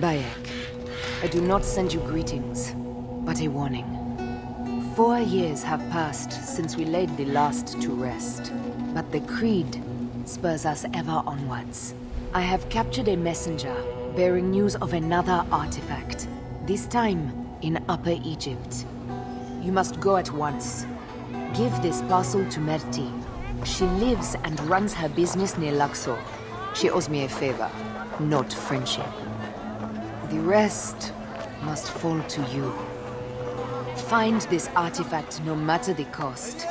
Bayek, I do not send you greetings, but a warning. Four years have passed since we laid the last to rest, but the Creed spurs us ever onwards. I have captured a messenger bearing news of another artifact, this time in Upper Egypt. You must go at once. Give this parcel to Merti. She lives and runs her business near Luxor. She owes me a favor, not friendship. The rest must fall to you. Find this artifact no matter the cost.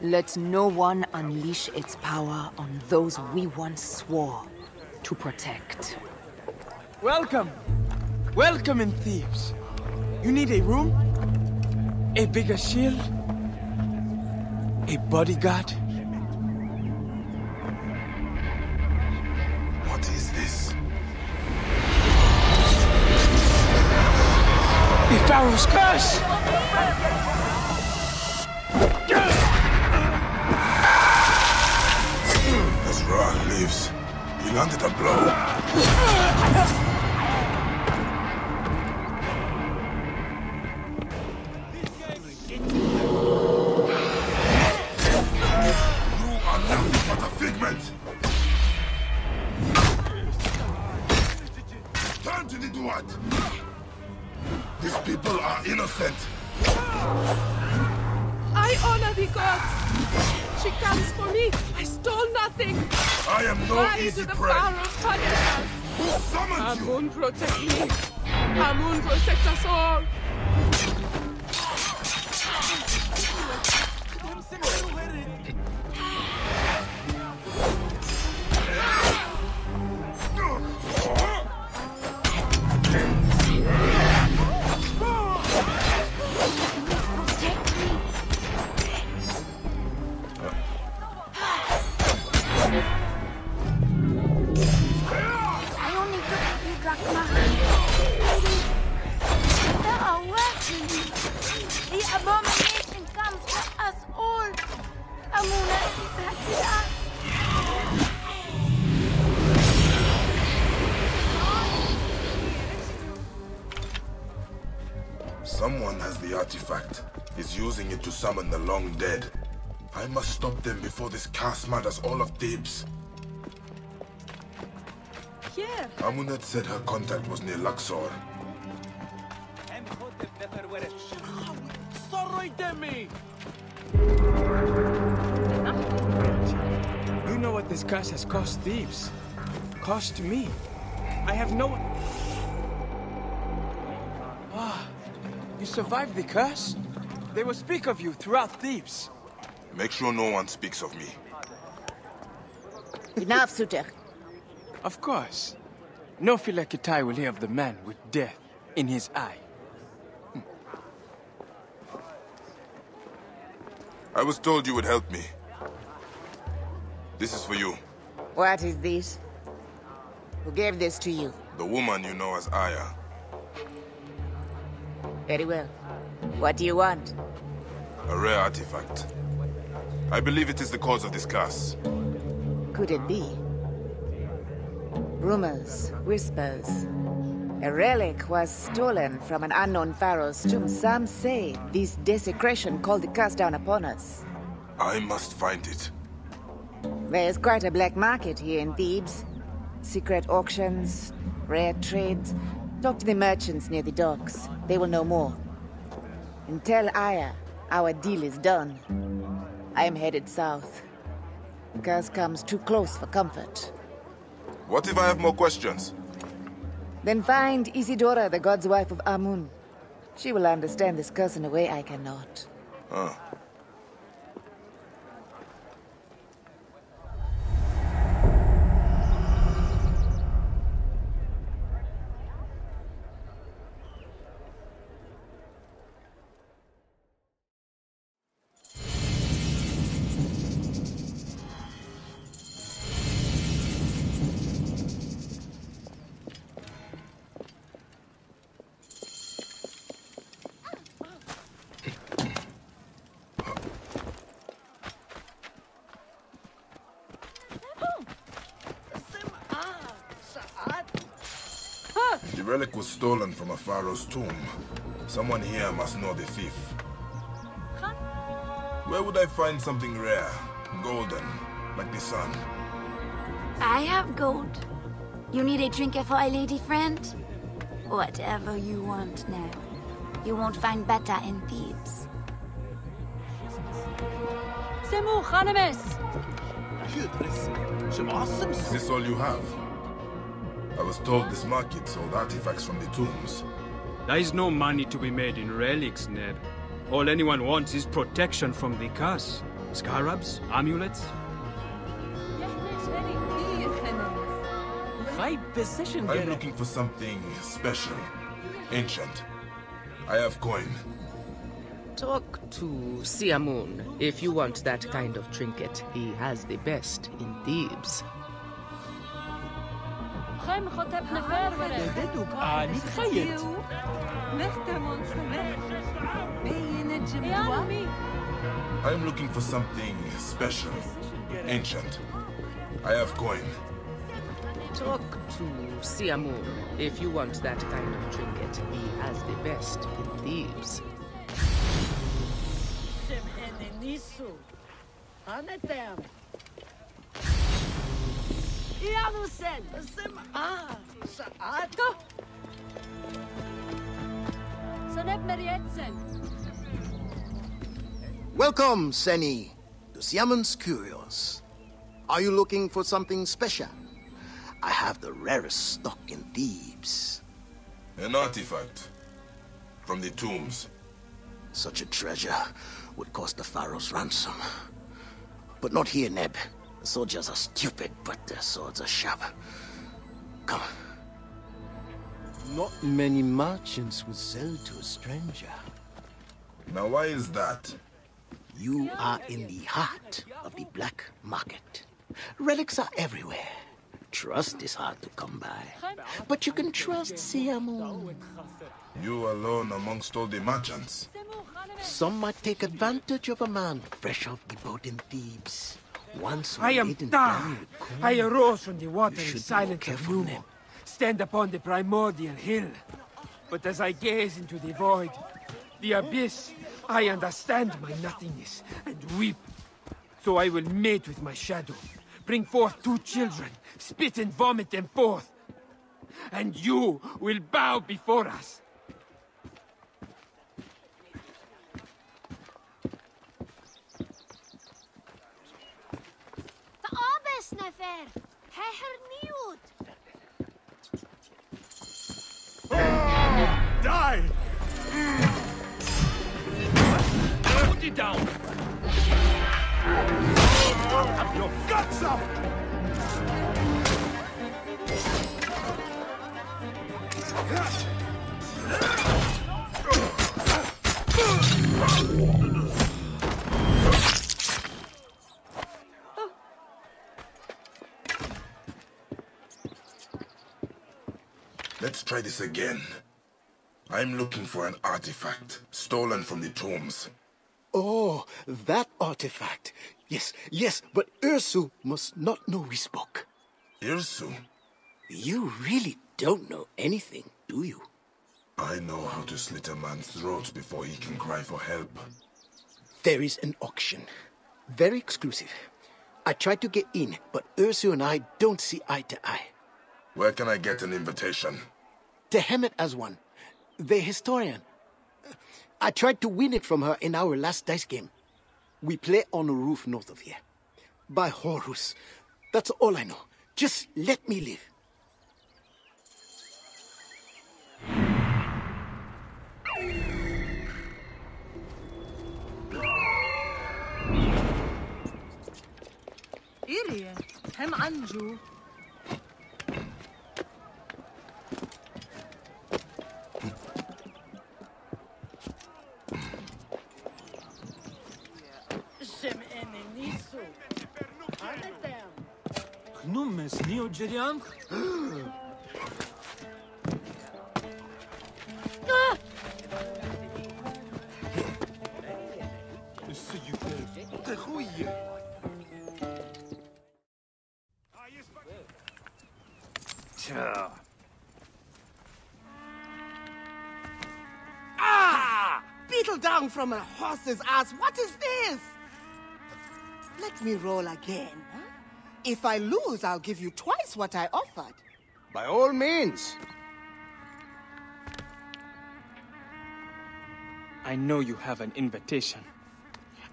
Let no one unleash its power on those we once swore to protect. Welcome! Welcome in Thebes. You need a room? A bigger shield? A bodyguard? What is this? The Pharaoh's curse! As Ra lives, he landed a blow. Summon the long dead. I must stop them before this cast does all of Thebes. Here. Amunet said her contact was near Luxor. You know what this curse has cost Thebes. Cost me. I have no... Ah, you survived the curse? They will speak of you throughout Thebes. Make sure no one speaks of me. Enough, Suter. Of course. No Phylakitai will hear of the man with death in his eye. I was told you would help me. This is for you. What is this? Who gave this to you? The woman you know as Aya. Very well. What do you want? A rare artifact. I believe it is the cause of this curse. Could it be? Rumors, whispers. A relic was stolen from an unknown pharaoh's tomb. Some say this desecration called the curse down upon us. I must find it. There's quite a black market here in Thebes. Secret auctions, rare trades. Talk to the merchants near the docks. They will know more. And tell Aya our deal is done. I am headed south. The curse comes too close for comfort. What if I have more questions? Then find Isidora, the god's wife of Amun. She will understand this curse in a way I cannot. Huh. was stolen from a pharaoh's tomb. Someone here must know the thief. Come. Where would I find something rare, golden, like the sun? I have gold. You need a trinket for a lady friend? Whatever you want now. You won't find better in Thebes. Is this all you have? I was told this market sold artifacts from the tombs. There is no money to be made in relics, Neb. All anyone wants is protection from the curse. Scarabs, amulets. High position, I'm looking for something special, ancient. I have coin. Talk to Siamun if you want that kind of trinket. He has the best in Thebes. I am looking for something special, ancient. I have coin. Talk to Siamun if you want that kind of trinket. He has the best in Thebes. Anetem. Welcome, Seni, to Siamun's Curios. Are you looking for something special? I have the rarest stock in Thebes. An artifact from the tombs. Such a treasure would cost the Pharaoh's ransom. But not here, Neb. The soldiers are stupid, but their swords are sharp. Come. Not many merchants would sell to a stranger. Now why is that? You are in the heart of the black market. Relics are everywhere. Trust is hard to come by. But you can trust Siamun. You alone amongst all the merchants. Some might take advantage of a man fresh off the boat in Thebes. Once I am laden Da. down with coin, I arose from the water You in should be silence of Numo. Stand upon the primordial hill. But as I gaze into the void, the abyss, I understand my nothingness and weep. So I will mate with my shadow, bring forth two children, spit and vomit them forth. And you will bow before us. نفر هاهر نيوت Die! Put it down! Have your guts up! Let's Try this again. I'm looking for an artifact stolen from the tombs. Oh, that artifact. Yes, yes, but Irsu must not know we spoke. Irsu? You really don't know anything, do you? I know how to slit a man's throat before he can cry for help. There is an auction. Very exclusive. I tried to get in, but Irsu and I don't see eye to eye. Where can I get an invitation? Tahemet as one, the historian. I tried to win it from her in our last dice game. We play on a roof north of here. By Horus. That's all I know. Just let me live. إيريا هم عنجو Gnummes Neogerian. Tja. Ah! Beetle down from a horse's ass. What is this? Let me roll again. huh? If I lose, I'll give you twice what I offered. By all means. I know you have an invitation.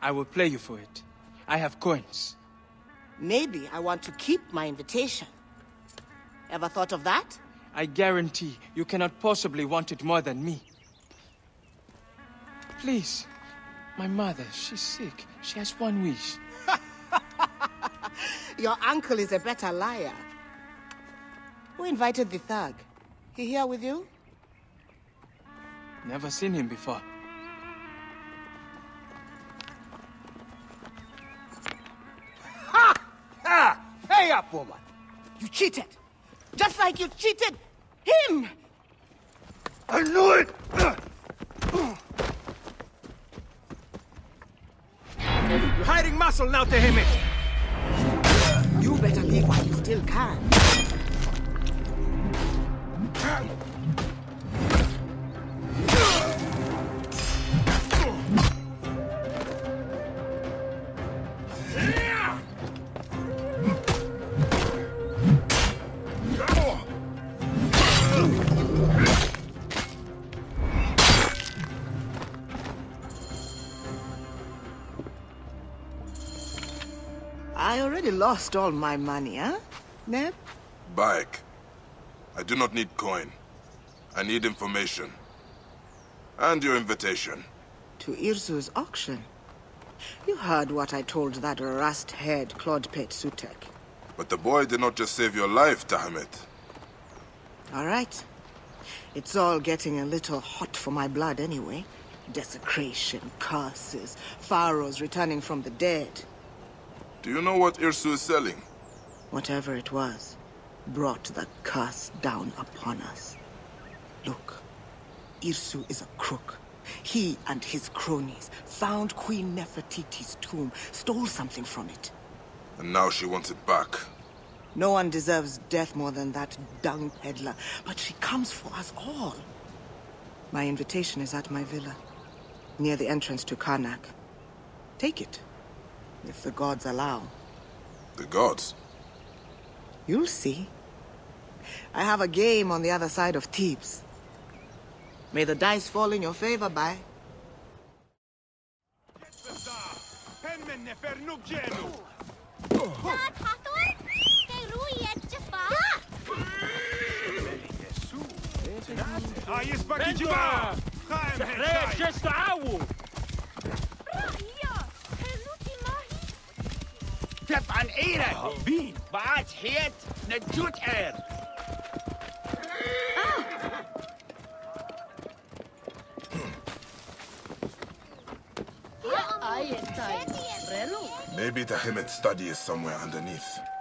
I will play you for it. I have coins. Maybe I want to keep my invitation. Ever thought of that? I guarantee you cannot possibly want it more than me. Please. My mother, she's sick. She has one wish. Your uncle is a better liar. Who invited the thug? He here with you? Never seen him before. Ha! Ha! Pay up, woman! You cheated! Just like you cheated him! I knew it! You're hiding muscle now, Tahemet! Better leave while you still can. I already lost all my money, huh? Neb? Bayek. I do not need coin. I need information. And your invitation. To Irsu's auction. You heard what I told that rust-haired Claude Pet Sutek. But the boy did not just save your life, Tahemet. All right. It's all getting a little hot for my blood anyway. Desecration, curses, pharaohs returning from the dead. Do you know what Irsu is selling? Whatever it was, brought the curse down upon us. Look, Irsu is a crook. He and his cronies found Queen Nefertiti's tomb, stole something from it. And now she wants it back. No one deserves death more than that dung peddler, but she comes for us all. My invitation is at my villa, near the entrance to Karnak. Take it, if the gods allow. The gods? You'll see. I have a game on the other side of Thebes. May the dice fall in your favor, Bai. Tip aan ere. Wie? Wat heet ne doet er? Maybe Tahemet's study is somewhere underneath.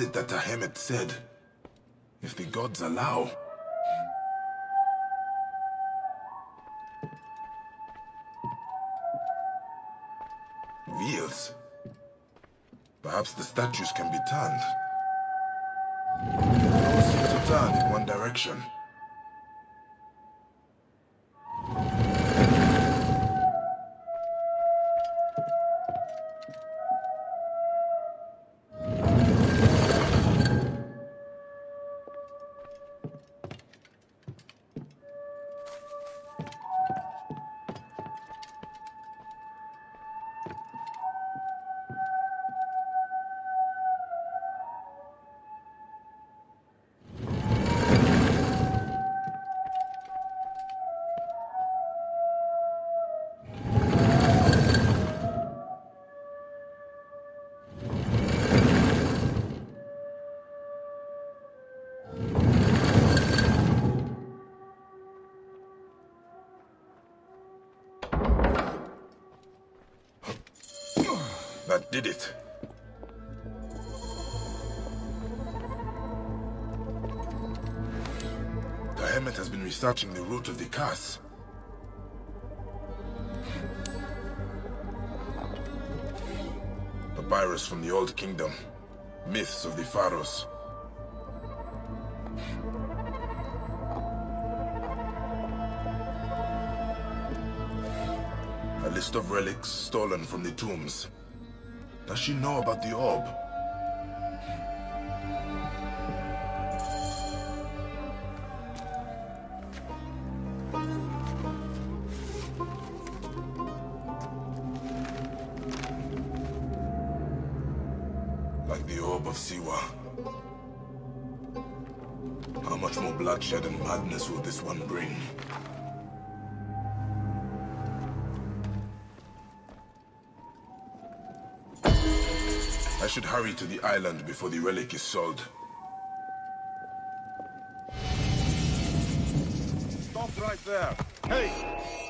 It that Tahemet said? If the gods allow. Wheels. Perhaps the statues can be turned. All seem to turn in one direction. did it. Diamond has been researching the root of the curse. Papyrus from the Old Kingdom. Myths of the Pharaohs. A list of relics stolen from the tombs. Does she know about the orb? Like the orb of Siwa. How much more bloodshed and madness will this one bring? I should hurry to the island before the relic is sold. Stop right there. Hey!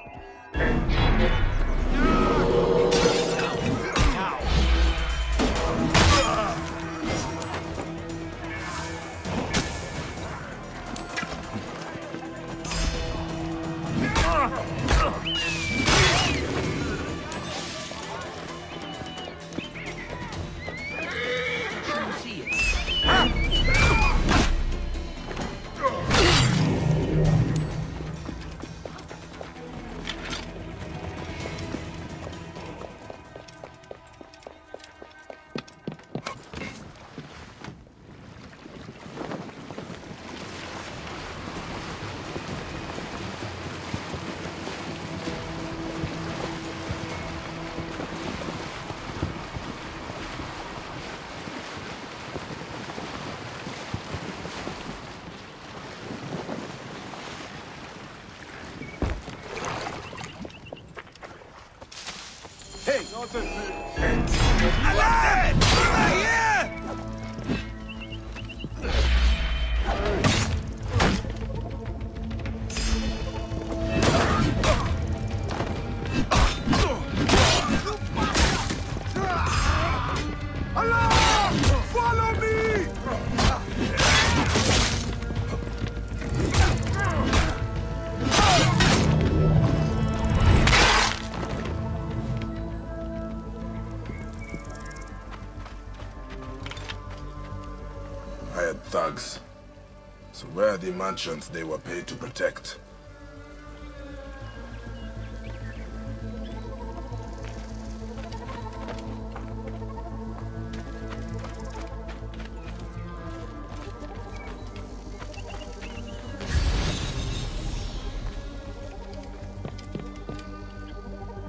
Are the mansions they were paid to protect?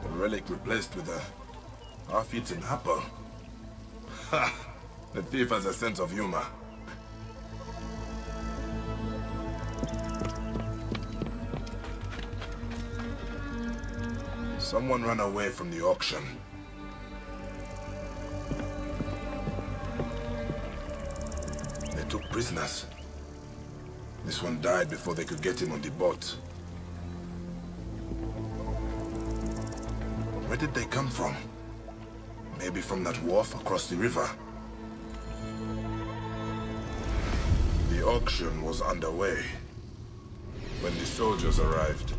The relic replaced with a half-eaten apple. Ha! The thief has a sense of humor. Someone ran away from the auction. They took prisoners. This one died before they could get him on the boat. Where did they come from? Maybe from that wharf across the river. The auction was underway when the soldiers arrived.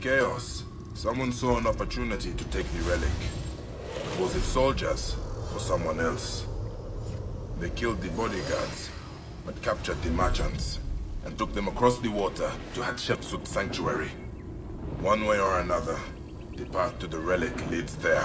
Chaos, someone saw an opportunity to take the relic. Was it soldiers or someone else? They killed the bodyguards, but captured the merchants and took them across the water to Hatshepsut Sanctuary. One way or another, the path to the relic leads there.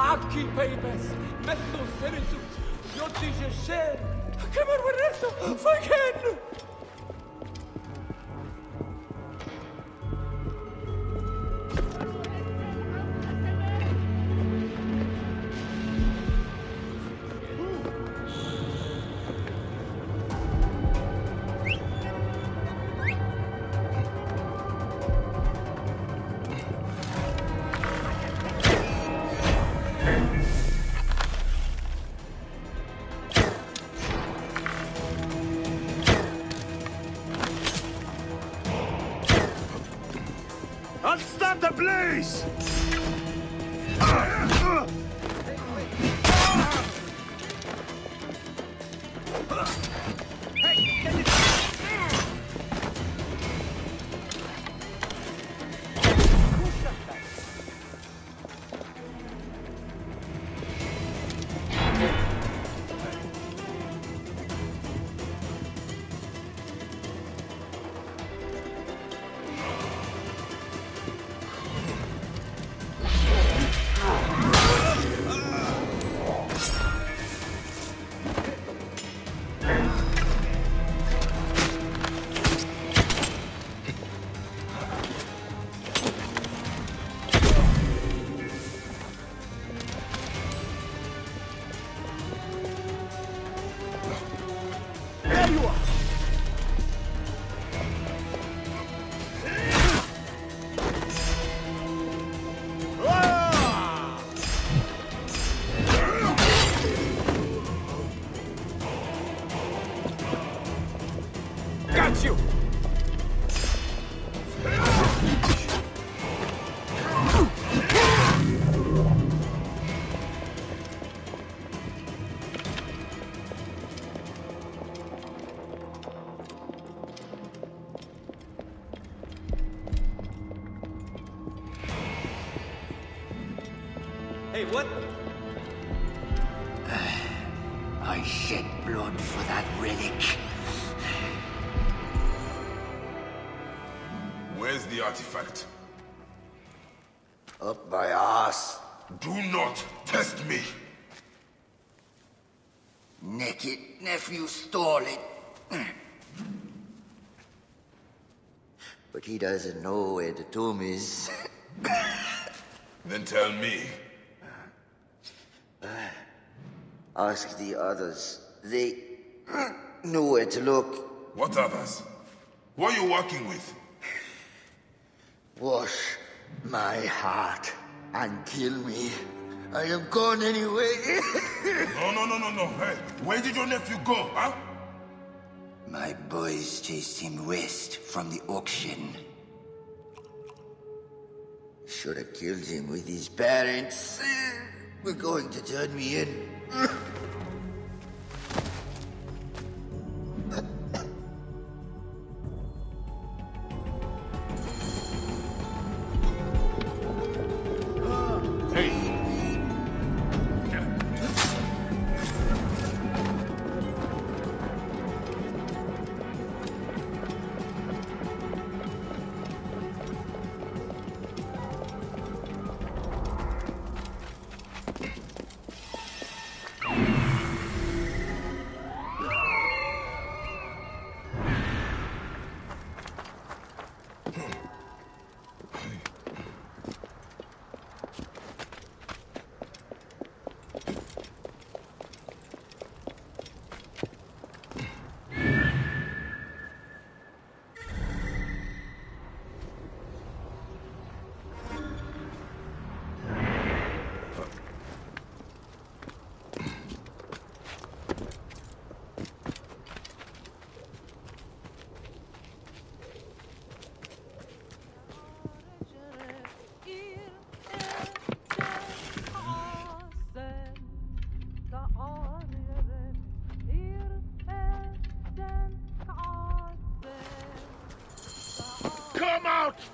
Saki papers, messo serisut, yotische shen, kemer wereso, fucking! I'll Up my ass. Do not test me! Naked nephew stole it. But he doesn't know where the tomb is. Then tell me. Uh, ask the others. They know where to look. What others? Who are you working with? Wash my heart and kill me. I am gone anyway. no, no, no, no, no. Hey, where did your nephew go, huh? My boys chased him west from the auction. Should have killed him with his parents. We're going to turn me in.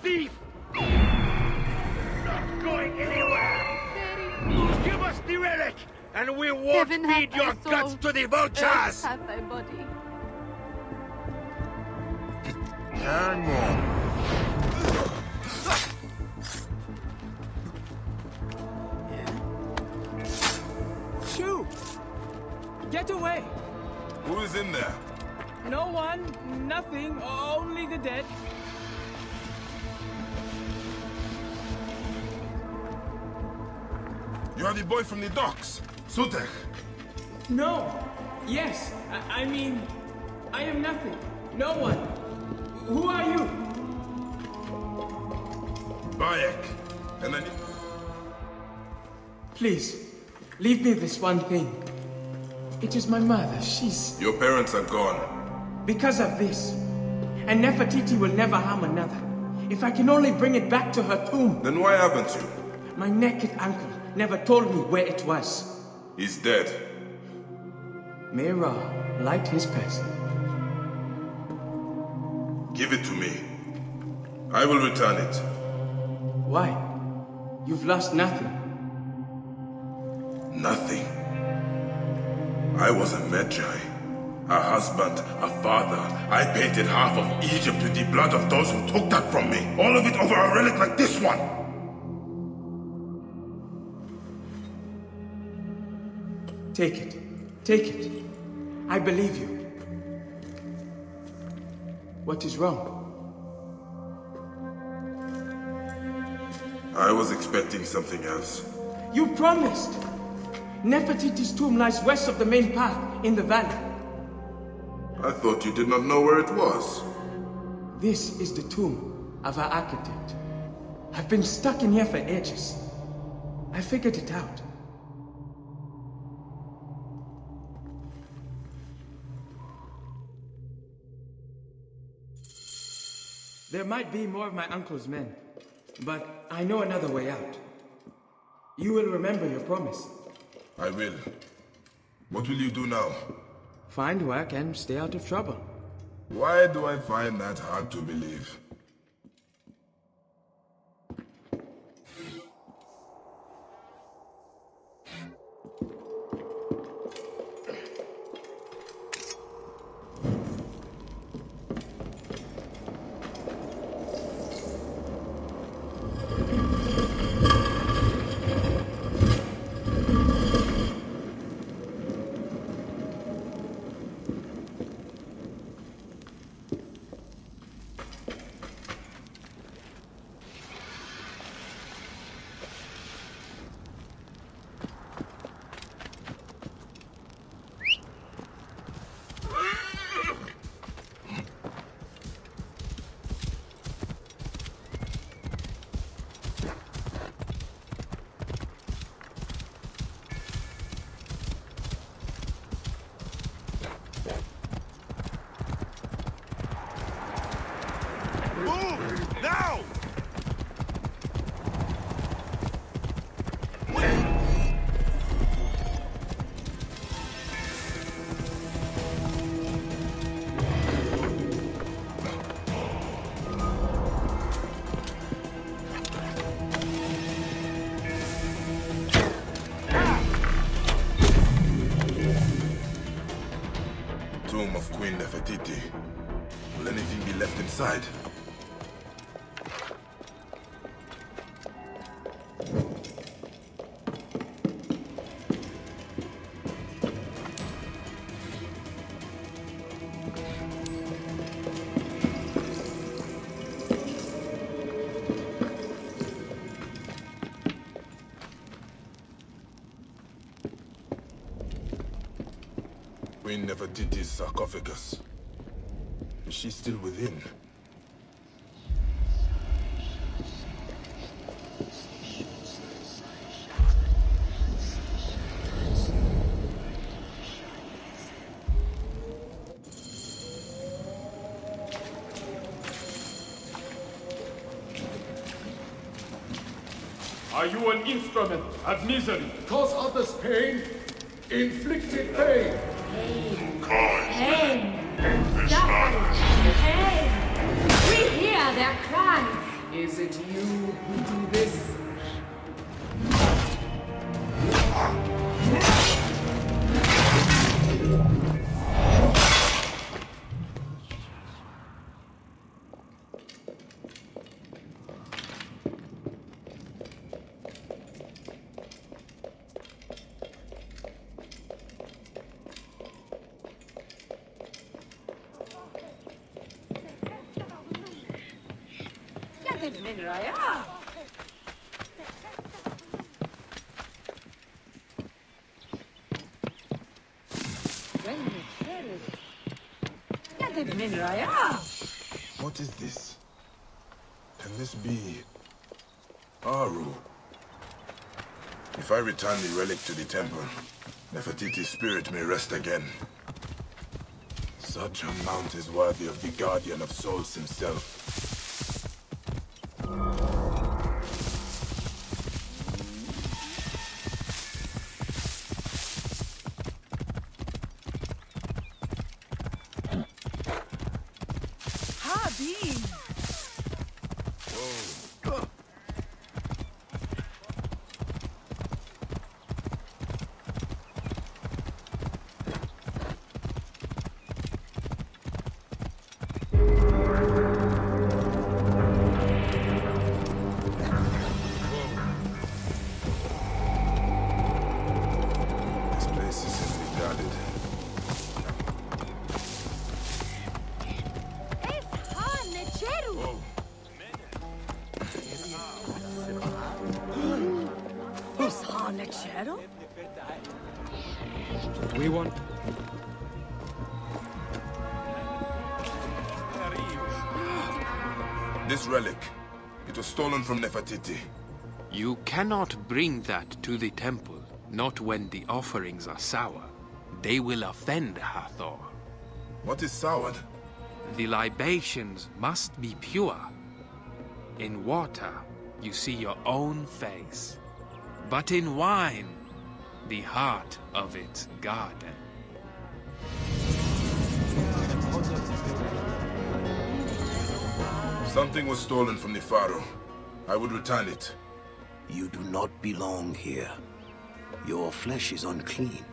thief! Not going anywhere! Give us the relic, and we won't Heaven feed have your thy guts soul. to the Earth vultures! have thy body. Hang on. You boy from the docks. Sutek. No! Yes, I, I mean, I am nothing. No one. Who are you? Bayek. And then... Please, leave me this one thing. It is my mother. She's. Your parents are gone. Because of this. And Nefertiti will never harm another. If I can only bring it back to her tomb. Then why haven't you? My naked uncle never told me where it was. He's dead. May Ra light his path. Give it to me. I will return it. Why? You've lost nothing. Nothing. I was a Medjay. A husband, a father. I painted half of Egypt with the blood of those who took that from me. All of it over a relic like this one. Take it. Take it. I believe you. What is wrong? I was expecting something else. You promised! Nefertiti's tomb lies west of the main path, in the valley. I thought you did not know where it was. This is the tomb of our architect. I've been stuck in here for ages. I figured it out. There might be more of my uncle's men, but I know another way out. You will remember your promise. I will. What will you do now? Find work and stay out of trouble. Why do I find that hard to believe? Nefertiti. Will anything be left inside? Queen Nefertiti's sarcophagus. Is she still within? Are you an instrument of misery? Cause others pain? Inflicted pain? Pain! What is this? Can this be... Aaru? If I return the relic to the temple, Nefertiti's spirit may rest again. Such a mount is worthy of the Guardian of Souls himself. We want... This relic, it was stolen from Nefertiti. You cannot bring that to the temple, not when the offerings are sour. They will offend Hathor. What is soured? The libations must be pure. In water, you see your own face. But in wine, the heart of its garden. Something was stolen from the Pharaoh. I would return it. You do not belong here. Your flesh is unclean,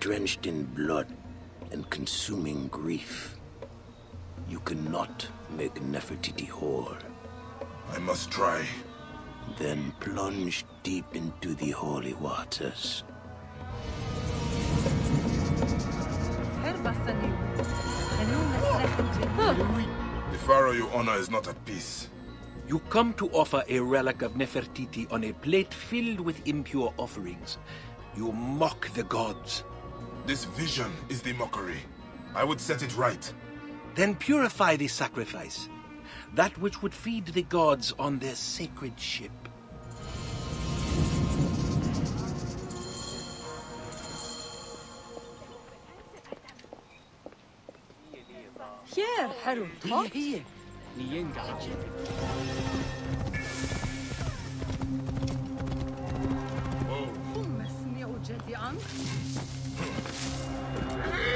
drenched in blood and consuming grief. You cannot make Nefertiti whole. I must try. Then plunge deep into the holy waters. The Pharaoh you honor is not at peace. You come to offer a relic of Nefertiti on a plate filled with impure offerings. You mock the gods. This vision is the mockery. I would set it right. Then purify the sacrifice. That which would feed the gods on their sacred ship. Here, Haru. Here, here. Nienga.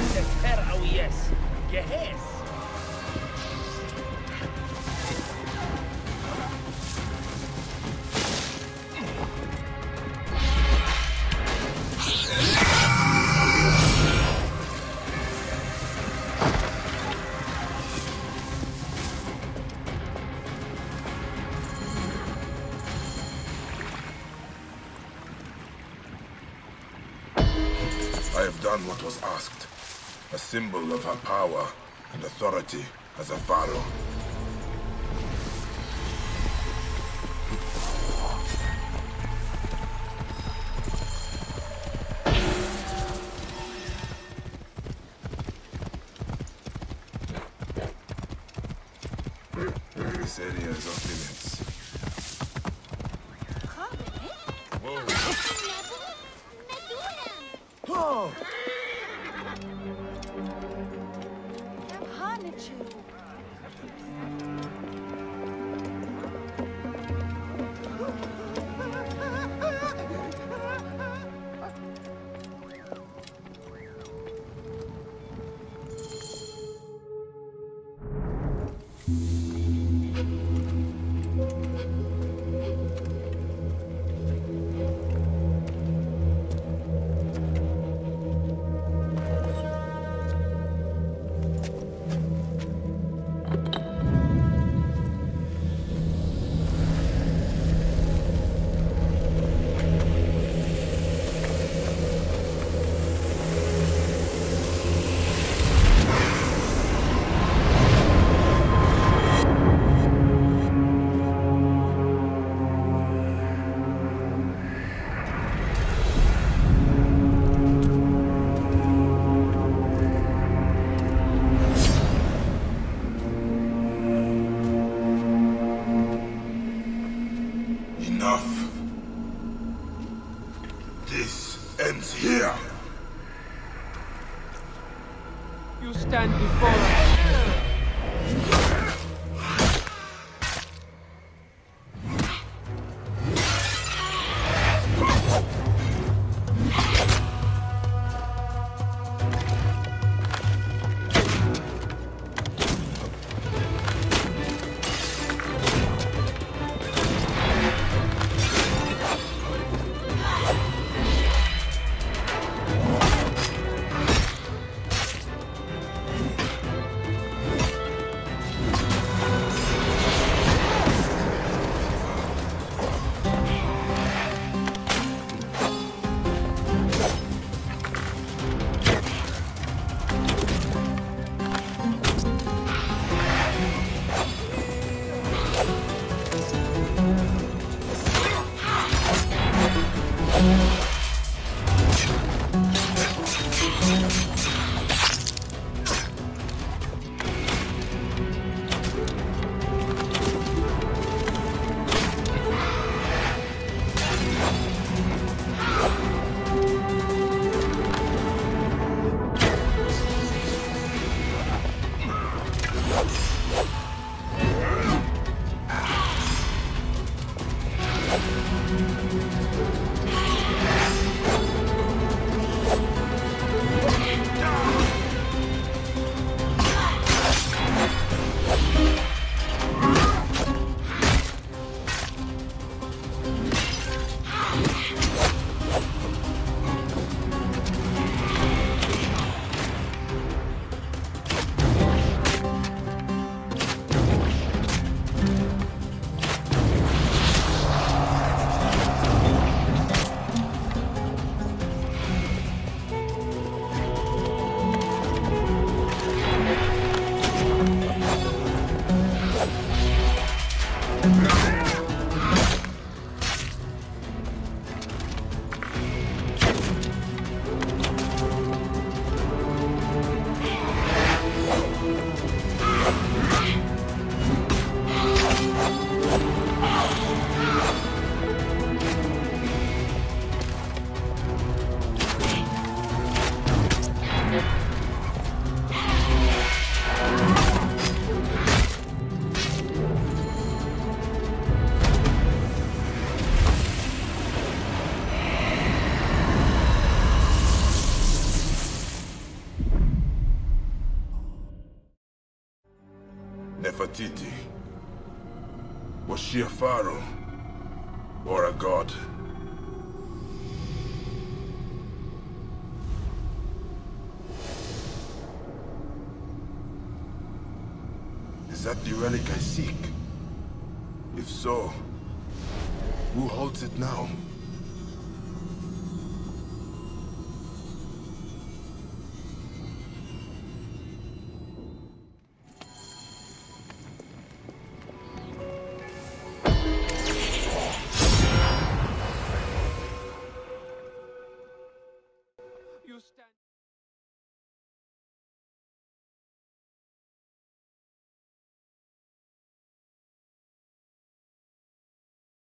مسني وجدي عنك I symbol of her power and authority as a pharaoh. She a pharaoh? Or a god? Is that the relic I seek?